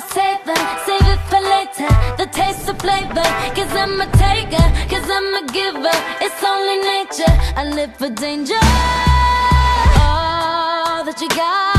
wanna save it, save it for later. The taste of flavor, cause I'm a taker, cause I'm a giver. It's only nature, I live for danger. All that you got.